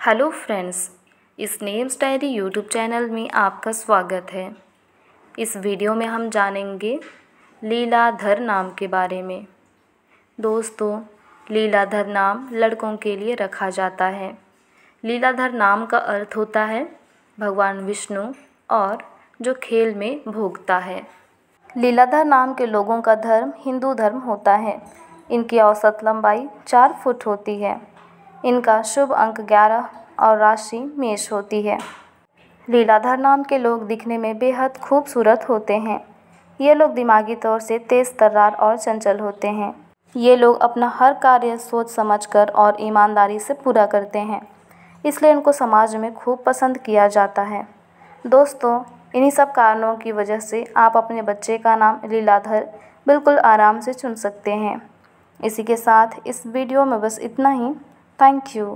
Hello friends, इस names diary YouTube channel में आपका स्वागत है। इस वीडियो में हम जानेंगे लीलाधर नाम के बारे में। दोस्तों, लीलाधर नाम लड़कों के लिए रखा जाता है। लीलाधर नाम का अर्थ होता है भगवान विष्णु और जो खेल में भोगता है। लीलाधर नाम के लोगों का धर्म हिंदू धर्म होता है। इनकी औसत लंबाई चार फुट होती है। इनका शुभ अंक ग्यारह और राशि मेष होती है। लीलाधर नाम के लोग दिखने में बेहद खूबसूरत होते हैं। ये लोग दिमागी तौर से तेज़, तर्रार और चंचल होते हैं। ये लोग अपना हर कार्य सोच समझकर और ईमानदारी से पूरा करते हैं। इसलिए इनको समाज में खूब पसंद किया जाता है। दोस्तों, इन्हीं सब कारणों की वजह से आप अपने बच्चे का नाम लीलाधर बिल्कुल आराम से चुन सकते हैं। इसी के साथ इस वीडियो में बस इतना ही। Thank you